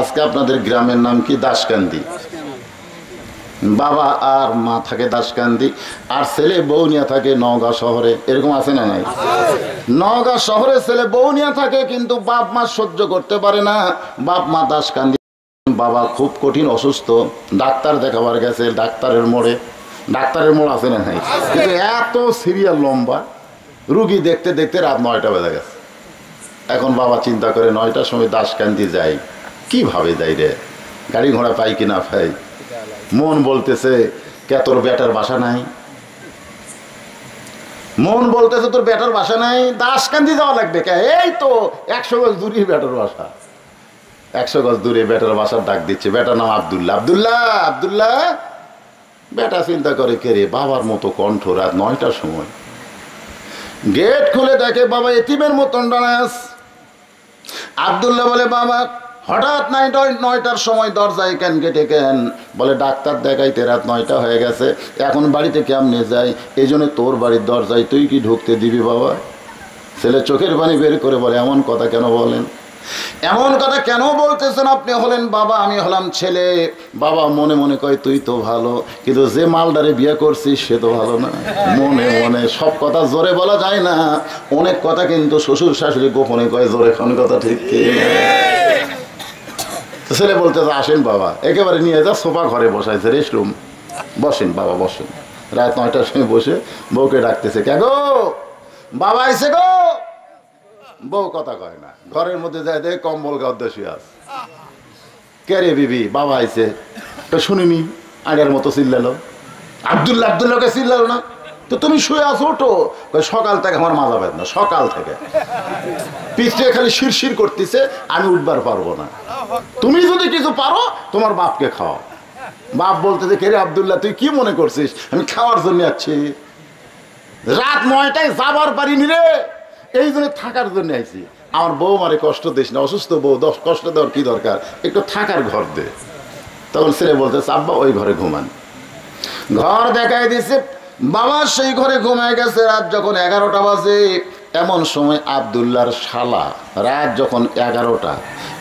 আজকে আপনাদের গ্রামের নাম কি? দাসকান্দি। বাবা আর মা থাকে দাসকান্দি, আর ছেলে বউ নিয়ে থাকে নওগাঁ শহরে। এরকম আছে না নাই? নওগাঁ শহরে ছেলে বউ নিয়ে থাকে, কিন্তু বাপ মা সহ্য করতে পারে না। বাপ মা দাসকান্দি, বাবা খুব কঠিন, অসুস্থ। ডাক্তার দেখাবার গেছে, ডাক্তারের মোড়ে। ডাক্তারের মোড় আছে না নাই? কিন্তু এত সিরিয়াল লম্বা, রুগী দেখতে দেখতে রাত নয়টা বেজে গেছে। এখন বাবা চিন্তা করে, নয়টার সময় দাসকান্দি যাই। কীভাবে যাই রে? গাড়ি ঘোড়া পাই কিনা পাই? মন বলতেছে, কে তোর বেটার বাসা নাই? মন বলতেছে, তোর বেটার বাসা নাই? দাসকান্দি যাওয়া লাগবে কে? এই তো, একশো গজ দূরে বেটার বাসা। একশো গজ দূরে বেটার বাসার ডাক দিচ্ছে, বেটার নাম আবদুল্লাহ। আবদুল্লাহ আবদুল্লাহ! বেটা চিন্তা করে, কে রে, বাবার মতো কণ্ঠ রাত নয়টার সময়। গেট খুলে দেখে, বাবা, এতিমের মতন ডানাস। আবদুল্লাহ বলে, বাবা হঠাৎ নাইট নয়টার সময় দরজায় কেন কেটে কেন? বলে, ডাক্তার দেখাইতে রাত নয়টা হয়ে গেছে। এখন বাড়িতে কেমনে যাই? এই জন্য তোর বাড়ির দরজায় তুই কি ঢুকতে দিবি বাবা? ছেলে চোখের পানি বের করে বলে, এমন কথা কেন বলেন? এমন কথা কেন বলতেছেন আপনি? হলেন, বাবা, আমি হলাম ছেলে। বাবা মনে মনে কয়, তুই তো ভালো। কিন্তু যে মালদারে বিয়ে করছিস, সে তো ভালো না। মনে মনে সব কথা জোরে বলা যায় না। অনেক কথা কিন্তু শ্বশুর শাশুড়ি গোপনে কয়, জোরে কোন কথা ঠিক? তো ছেলে বলতে আসেন বাবা। একেবারে নিয়ে যা, সোফা ঘরে বসাইছে রেস্ট রুম বসেন বাবা, বসেন। রাত নয়টার সময় বসে বউকে ডাকতেছে, কে গো? বাবা আইসে গো? বউ কথা কয় না। ঘরের মধ্যে যায় দেখ কম্বল গাদ্দা শুয়ে আস কে রে বিবি? বাবা আইছে। তো শুনিনি, আগের মতো চিল্লালো। আবদুল্লা আবদুল্লাহকে চিল্লালো না? তো তুমি শুয়ে আছো, ওঠো। সকাল থেকে আমার মাজা না সকাল থেকে। পিছিয়ে খালি শিরশির করতেছে, আমি উঠবার পারব না। তুমি যদি কিছু পারো, তোমার বাপকে খাও বাপ বলতেছে কে রে আবদুল্লাহ, তুই কি মনে করছিস? আমি খাওয়ার জন্য যাচ্ছি রাত নয়টায় যাবার পারিনি রে। এই জন্য থাকার জন্য আইছি। আমার বউ মারে কষ্ট দিস না, অসুস্থ বউ, দশ, কষ্ট দেওয়ার কি দরকার? একটু থাকার ঘর দে। তখন ছেলে বলতে আব্বা, ওই ঘরে ঘুমান। ঘর দেখাই দিছে বাবা সেই ঘরে ঘুমায় গেছে রাত যখন এগারোটা বাজে এমন সময় আবদুল্লার শালা রাত যখন এগারোটা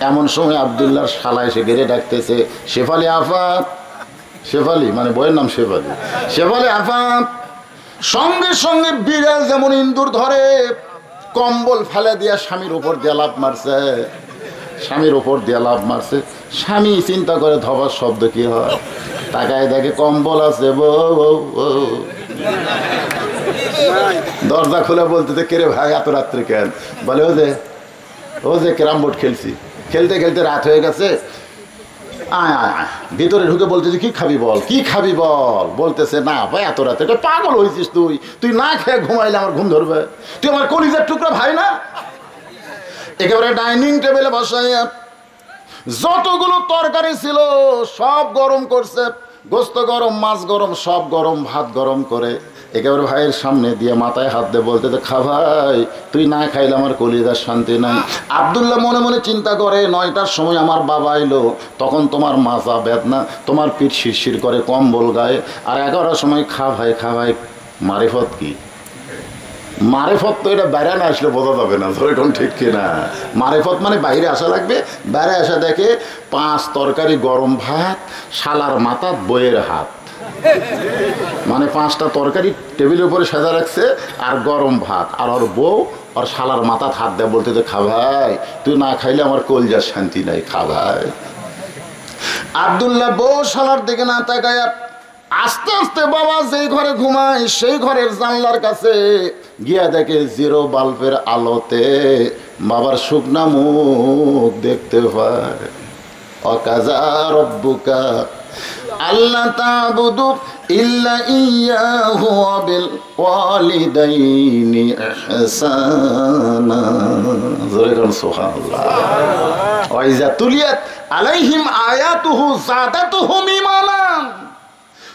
এমন সময় আবদুল্লার শালা এসে গেড়ে ডাকতেছে শেফালি আফাত শেফালি মানে বইয়ের নাম শেফালি শেফালি আফাত সঙ্গে সঙ্গে বিড়াল যেমন ইন্দুর ধরে কম্বল ফেলে দিয়া স্বামীর উপর দিয়ে লাভ মারছে স্বামীর উপর দিয়ে লাভ মারছে স্বামী চিন্তা করে ধবার শব্দ কি হয় তাকায় দেখে কম্বল আছে বউ বউ, বউ। দরজা খুলে বলতে কেরে ভাই, এত রাত্রে কেন? বলে ও যে ও যে ক্যারাম বোর্ড খেলছি। খেলতে খেলতে রাত হয়ে গেছে। আয় আয় ভিতরে ঢুকে বলতেছে, কি খাবি বল, কি খাবি বল? বলতেছে, না, ভাই, এত রাতে পাগল হয়েছিস তুই। তুই না খেয়ে ঘুমাইলে আমার ঘুম ধরবে। তুই আমার কলিজার টুকরা ভাই না? একেবারে ডাইনিং টেবিলে বসাইয়া যতগুলো তরকারি ছিল, সব গরম করছে। গোস্ত গরম, মাছ গরম, সব গরম, ভাত গরম করে একেবারে ভাইয়ের সামনে দিয়ে মাথায় হাত দিয়ে বলতে তো খা ভাই, তুই না খাইলে আমার কলিদার শান্তি নাই। আবদুল্লাহ মনে মনে চিন্তা করে, নয়টার সময় আমার বাবা এলো, তখন তোমার মাজা বেদনা, তোমার পিঠ শিরশির করে কম্বল গায়ে, আর এগারোটার সময়, খা ভাই খা ভাই, মারিফত কি? মারেফত তো এটা বাইরে না আসলে বোঝা যাবে না, ধরে কোন ঠিক কিনা। মারেফত মানে বাইরে আসা লাগবে, বাইরে আসা দেখে পাঁচ তরকারি গরম ভাত, শালার মাথা, বইয়ের হাত। মানে পাঁচটা তরকারি টেবিলের উপরে সাজা রাখছে, আর গরম ভাত। আর ওর বউ আর শালার মাথা হাত দেয়, বলতে তো খা ভাই, তুই না খাইলে আমার কলজার শান্তি নাই, খা ভাই। আবদুল্লাহ বউ শালার দিকে না তাকায় আস্তে আস্তে বাবা যেই ঘরে ঘুমায়, সেই ঘরের জানলার কাছে গিয়া দেখে জিরো বাল্বের আলোতে বাবার শুকনা মুখ দেখতে পায়। অকাজা রব্বুকা আল্লাহ তাবুদু ইল্লা ইয়াহু বিল ওয়ালিদাইনি ইহসানা। জোরে কোন, সুবহানাল্লাহ। ওয়াইজা তুলিয়াত আলাইহিম আয়াতুহু জাদাতুহুম ঈমানান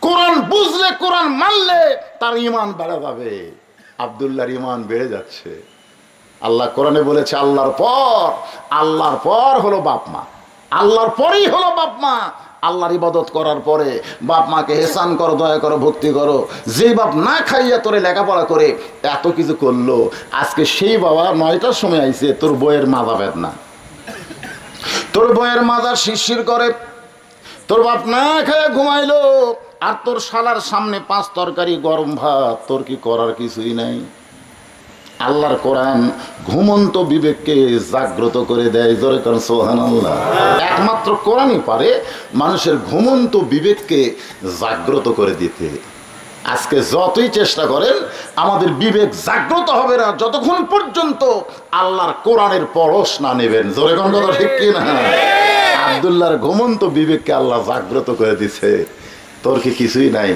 কোরআন বুঝলে, কোরআন মানলে তার ইমান বেড়ে যাবে। আবদুল্লাহর ইমান বেড়ে যাচ্ছে। আল্লাহ কোরআনে বলেছে, আল্লাহর পর আল্লাহর পর হলো বাপ মা। আল্লাহর পরেই হলো বাপ মা। আল্লাহর ইবাদত করার পরে বাপ মাকে হেসান করো, দয়া করো, ভক্তি করো। যে বাপ না খাইয়া তোরে লেখাপড়া করে, এত কিছু করল। আজকে সেই বাবা নয়টার সময় আইছে, তোর বইয়ের মাজা বেদনা। তোর বইয়ের মাজার শিরশির করে। তোর বাপ না খেয়ে ঘুমাইলো। আর তোর শালার সামনে পাঁচ তরকারি গরম ভাত, তোর কি করার কিছুই নাই? আল্লাহর কোরআন ঘুমন্ত বিবেককে জাগ্রত করে দেয়, জোরে করেন সোহান আল্লাহ একমাত্র কোরআনই পারে মানুষের ঘুমন্ত বিবেককে জাগ্রত করে দিতে। আজকে যতই চেষ্টা করেন, আমাদের বিবেক জাগ্রত হবে না, যতক্ষণ পর্যন্ত আল্লাহর কোরআনের পরশ না নেবেন। জোরে কোন কথা ঠিক কি না আবদুল্লাহর ঘুমন্ত বিবেককে আল্লাহ জাগ্রত করে দিছে। তোর কি কিছুই নাই।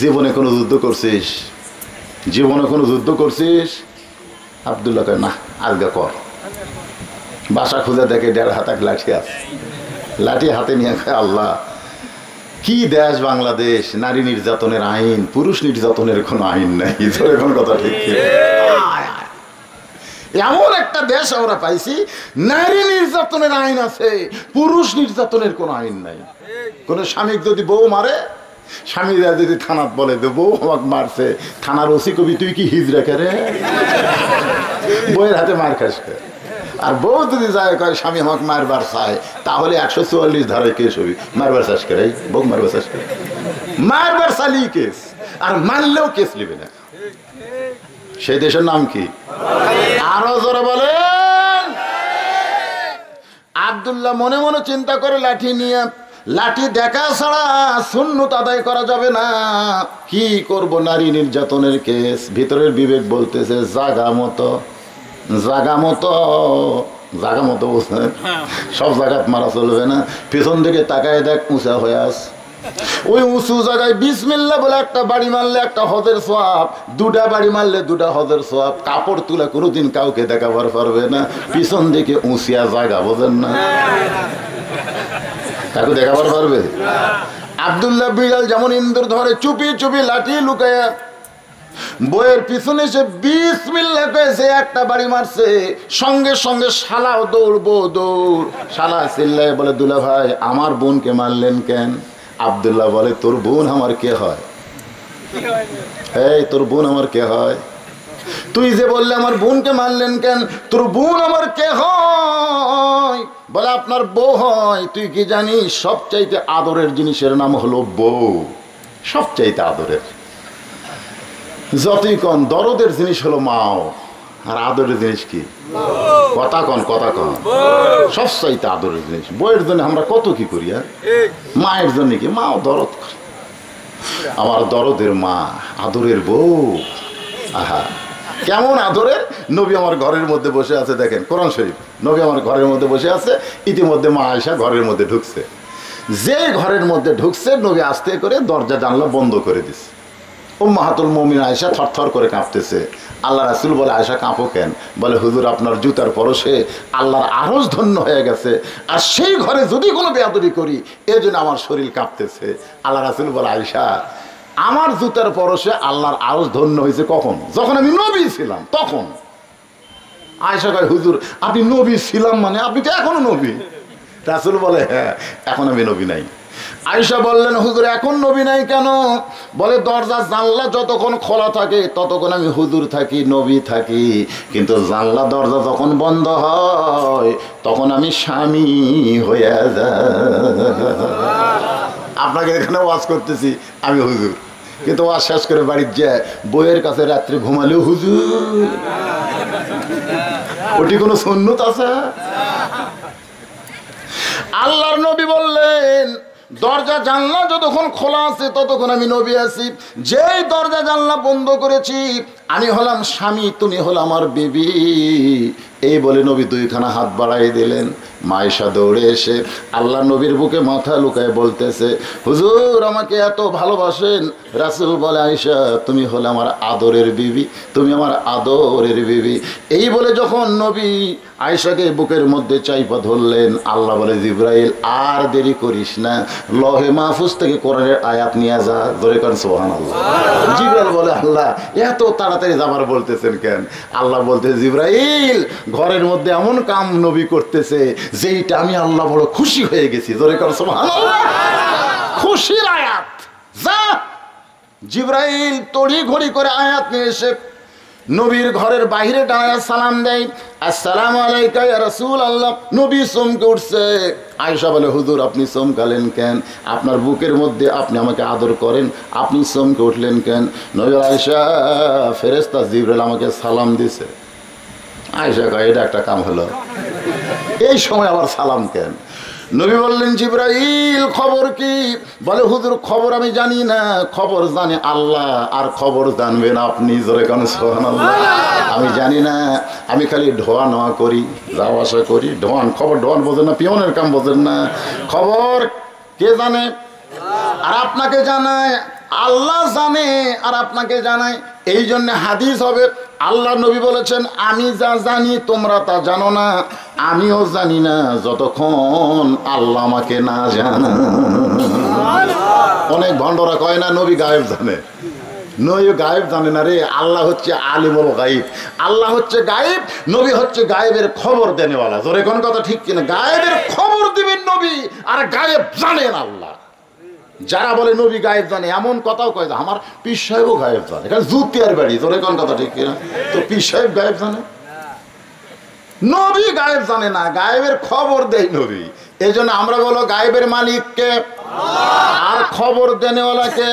জীবনে কোনো যুদ্ধ করছিস? জীবনে কোনো যুদ্ধ করছিস? আবদুল্লাহ কয় না আজকে কর। বাসা খুঁজে দেখে দেড় হাতাক লাঠি আছে। লাঠি হাতে নিয়ে খায় আল্লাহ কি দেশ বাংলাদেশ? নারী নির্যাতনের আইন পুরুষ নির্যাতনের কোনো আইন নাই। এরকম কথা ঠিক। এমন একটা দেশ আমরা পাইছি, নারী নির্যাতনের আইন আছে, পুরুষ নির্যাতনের কোনো আইন নাই। কোন স্বামী যদি বউ মারে, স্বামীরা যদি থানাত বলে যে বউ আমাকে মারছে, থানার ওসি কবি, তুই কি হিজ রেখে রে? বইয়ের হাতে মার খাস? আর বউ যদি যায়, কয়, স্বামী আমাকে মারবার চায় তাহলে একশো চুয়াল্লিশ ধারায় কেস হবি। মারবার চাষ করে বউ মারবার চাষ করে মারবার চালি কেস। আর মারলেও কেস নেবে না। সেই দেশের নাম কি? আরও জোরে বলেন। আবদুল্লাহ মনে মনে চিন্তা করে লাঠি নিয়ে লাঠি দেখা ছাড়া শূন্যত আদায় করা যাবে না। কি করব নারী নির্যাতনের কেস? ভিতরের বিবেক বলতেছে জাগা মতো জাগা মতো জাগা মতো বলছেন। সব জায়গাত মারা চলবে না। পেছন দিকে তাকায় দেখ উঁচা হয়ে আস। ওই উঁচু জায়গায় বিসমিল্লা বলে একটা বাড়ি মারলে একটা হদের সোয়াব। দুটা বাড়ি মারলে দুটা হদের সোয়াব। কাপড় তুলে কোনোদিন কাউকে দেখাবার পারবে না। পিছন দিকে উঁচিয়া জায়গা, বোঝেন না? কাকু দেখাবার পারবে? আবদুল্লাহ বিড়াল যেমন ইন্দুর ধরে চুপি চুপি লাঠি লুকায়, বইয়ের পিছনে সে বিশ মিল্লা পেয়েছে একটা বাড়ি মারছে। সঙ্গে সঙ্গে শালাও দৌড়বো, দৌড়। শালা চিল্লায় বলে, দুলা ভাই, আমার বোনকে মারলেন কেন? আবদুল্লাহ বলে, তোর বোন আমার কে হয়? এই, তোর বোন আমার কে হয়? তুই যে বললে আমার বোনকে মারলেন কেন? তোর বোন আমার কে হয়? বলে, আপনার বউ হয়। তুই কি জানিস, সবচাইতে আদরের জিনিসের নাম হলো বউ। সবচাইতে আদরের। যতই কন, দরদের জিনিস হলো মাও। আর আদরের জিনিস কি? কথা কন কথা কন। সবচাইতে আদরের জিনিস। বইয়ের জন্য আমরা কত কি করি আর মায়ের জন্য কি? মাও দরদ করে আমার দরদের মা আদরের বউ। আহা। কেমন আদরের? নবী আমার ঘরের মধ্যে বসে আছে দেখেন কোরআন শরীফ। নবী আমার ঘরের মধ্যে বসে আছে ইতিমধ্যে মা আয়সা ঘরের মধ্যে ঢুকছে। যে ঘরের মধ্যে ঢুকছে নবী আস্তে করে দরজা জানলা বন্ধ করে দিছে। ও মাহাতুল মমিন আয়সা থরথর করে কাঁপতেছে। আল্লাহ রাসুল বলে আয়সা কাঁপো কেন? বলে, হুজুর, আপনার জুতার পরশে আল্লাহর আরজ ধন্য হয়ে গেছে। আর সেই ঘরে যদি কোনো বেয়াদবি করি এই জন্য আমার শরীর কাঁপতেছে। আল্লাহ রাসুল বলে আয়সা আমার জুতার পরশে আল্লাহর আরজ ধন্য হয়েছে কখন? যখন আমি নবী ছিলাম, তখন। আয়সা কয়, হুজুর, আপনি নবী ছিলাম মানে আপনি তো এখনও নবী। রাসুল বলে হ্যাঁ এখন আমি নবী নাই। আয়সা বললেন, হুজুর, এখন নবী নাই কেন? বলে দরজা জানলা যতক্ষণ খোলা থাকে, ততক্ষণ আমি হুজুর থাকি, নবী থাকি। কিন্তু জানলা, দরজা যখন বন্ধ হয়, তখন আমি স্বামী হয়ে যাই। আপনাকে এখানে ওয়াজ করতেছি, আমি হুজুর। কিন্তু ওয়াজ শেষ করে বাড়ির যায় বইয়ের কাছে রাত্রে ঘুমালেও হুজুর। ওটি কোনো সন্ন্যত আছে? আল্লাহর নবী বললেন দরজা জানলা যতক্ষণ খোলা আছে ততক্ষণ আমি নবী আছি। যেই দরজা জানলা বন্ধ করেছি, আমি হলাম স্বামী, তুমি হলো আমার বেবি। এই বলে নবী দুইখানা হাত বাড়াই দিলেন। মায়েশা দৌড়ে এসে আল্লাহ নবীর বুকে মাথা লুকায় বলতেছে হুজুর আমাকে এত ভালোবাসেন। রাসুল বলে আয়সা তুমি হলে আমার আদরের বিবি তুমি আমার আদরের বিবি। এই বলে যখন নবী আয়সাকে বুকের মধ্যে চাইপা ধরলেন আল্লাহ বলে জিব্রাইল আর দেরি করিস না। লহে মাহফুজ থেকে কোরআনের আয়াত নিয়ে যা। ধরে কান সোহান আল্লাহ জিব্রাইল বলে আল্লাহ এত তাড়াতাড়ি যাবার বলতেছেন কেন? আল্লাহ বলতে জিব্রাইল ঘরের মধ্যে এমন কাম নবী করতেছে যেইটা আমি আল্লাহ বড় খুশি হয়ে গেছি। কারণ সোহান খুশির আয়াত। যা! জিব্রাইল তড়ি ঘড়ি করে আয়াত নিয়ে এসে নবীর ঘরের বাইরে দাঁড়ায় সালাম দেয়। আসসালাম আলাইকা রাসূল আল্লাহ নবী চমকে উঠছে। আয়েশা বলে, হুজুর, আপনি চমকালেন কেন? আপনার বুকের মধ্যে আপনি আমাকে আদর করেন। আপনি চমকে উঠলেন কেন? নবী আয়েশা ফেরেস্তা জিবরাইল আমাকে সালাম দিছে। আয়েশা কয়, এটা একটা কাম হলো। এই সময় আবার সালাম কেন নবী বললেন জিব্রাইল খবর কি? বলে হুজুর খবর আমি জানি না। খবর জানে আল্লাহ আর খবর জানবেন আপনি। জোরে কেন সোহানাল্লাহ আমি জানি না আমি খালি ঢোয়া নোয়া করি যাওয়া আসা করি। ঢোয়ান খবর ঢোয়ান বোঝেন না পিয়নের কাম বোঝেন না। খবর কে জানে? আর আপনাকে জানায় আল্লাহ জানে আর আপনাকে জানায়। এই জন্য হাদিস হবে আল্লাহ নবী বলেছেন, আমি যা জানি, তোমরা তা জানো না। আমিও জানি না যতক্ষণ আল্লাহ আমাকে না জানা। অনেক ভণ্ডরা কয় না, নবী গায়েব জানে। নবী গায়েব জানে না রে, আল্লাহ হচ্ছে আলিমুল গাইব আল্লাহ হচ্ছে গায়েব, নবী হচ্ছে গায়েবের খবর দেনেওয়ালা। জোরে কোন কথা ঠিক কিনা? গায়েবের খবর দিবেন নবী, আর গায়েব জানেন আল্লাহ। যারা বলে নবী গায়েব জানে, এমন কথাও কয় যে আমার পীর সাহেবও গায়েব জানে। কারণ জুতিয়ার বাড়ি তোর কোন কথা ঠিক কিনা? তো পীর সাহেব গায়েব জানে? নবী গায়েব জানে না, গায়েবের খবর দেয় নবী। এই আমরা বলো গায়েবের মালিককে, আর খবর দেনেওয়ালাকে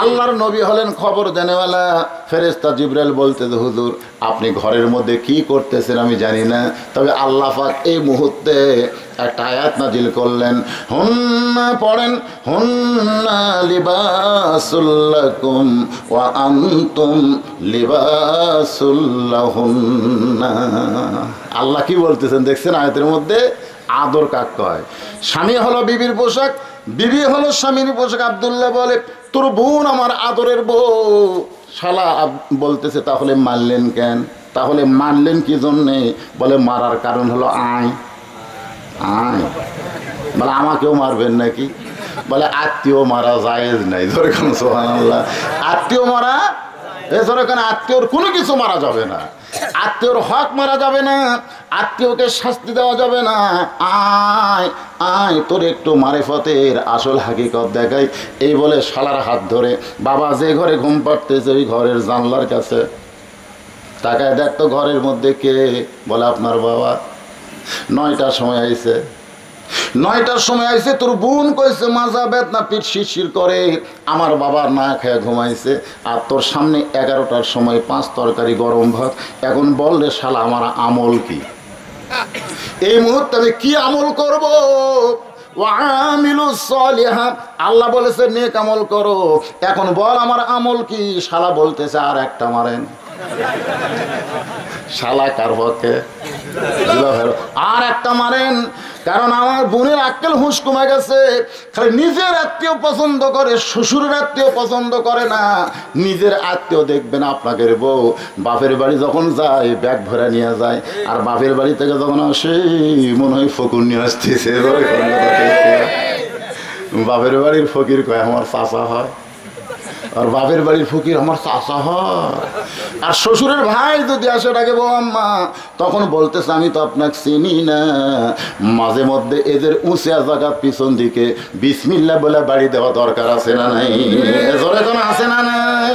আল্লাহর নবী হলেন খবর দেনেওয়ালা ফেরেস্তা জিব্রাইল বলতে হুজুর, আপনি ঘরের মধ্যে কি করতেছেন আমি জানি না। তবে আল্লাহ এই মুহূর্তে একটা আয়াত নাজিল করলেন, হুন্না পড়েন, হুন্না লিবাসুল্লাকুম ওয়া আনতুম লিবাসুল্লাহুন্না আল্লাহ কি বলতেছেন? দেখছেন আয়াতের মধ্যে আদর কাক কয়। স্বামী হলো বিবির পোশাক বিবি হলো স্বামীর পোশাক আবদুল্লাহ বলে, তোর বোন আমার আদরের বউ। শালা বলতেছে, তাহলে মারলেন কেন? তাহলে মারলেন কি জন্যে? বলে, মারার কারণ হলো আয় আয়। বলে, আমাকেও মারবেন নাকি? বলে, আত্মীয় মারা জায়েজ নাই। ধরে কোন সোহান আত্মীয় মারা এ ধরে কেন আত্মীয়র কোনো কিছু মারা যাবে না। আত্মীয়র হক মারা যাবে না, আত্মীয়কে শাস্তি দেওয়া যাবে না। আয় আয়, তোর একটু মারেফতের আসল হাকিকত দেখাই। এই বলে শালার হাত ধরে, বাবা যে ঘরে ঘুম পাড়তেছে ওই ঘরের জানলার কাছে। তাকায় দেখ তো ঘরের মধ্যে কে? বলে, আপনার বাবা। নয়টার সময় আইছে। নয়টার সময় আইছে, তোর বোন কইছে মাজা বেদনা, পিঠ শিরশির করে। আমার বাবা না খেয়ে ঘুমাইছে, আর তোর সামনে এগারোটার সময় পাঁচ তরকারি, গরম ভাত। এখন বল রে শালা, আমার আমল কি? এই মুহূর্তে আমি কি আমল করব? আল্লাহ বলেছে, নেক আমল করো। এখন বল, আমার আমল কি? শালা বলতেছে, আর একটা মারেন। শালা কার পক্ষে আর একটা মারেন। কারণ আমার বোনের আক্কেল হুঁশ কমে গেছে। খালি নিজের আত্মীয় পছন্দ করে, শ্বশুরের আত্মীয় পছন্দ করে না। নিজের আত্মীয় দেখবেন আপনাকে বউ। বাপের বাড়ি যখন যায়, ব্যাগ ভরা নিয়ে যায়। আর বাপের বাড়ি থেকে যখন আসে, মনে হয় ফকুর নিয়ে আসতেছে। বাপের বাড়ির ফকির কয়, আমার চাষা হয়। আর বাপের বাড়ির ফকির, আমার চাষা হয়। আর শ্বশুরের ভাই যদি আসে ডাকে, বউ আম্মা, তখন বলতেছে, আমি তো আপনাকে চিনি না। মাঝে মধ্যে এদের উঁচা জায়গা পিছন দিকে বিসমিল্লা বলে বাড়ি দেওয়া দরকার আছে না নাই? জোরে কোনো আছে না নাই?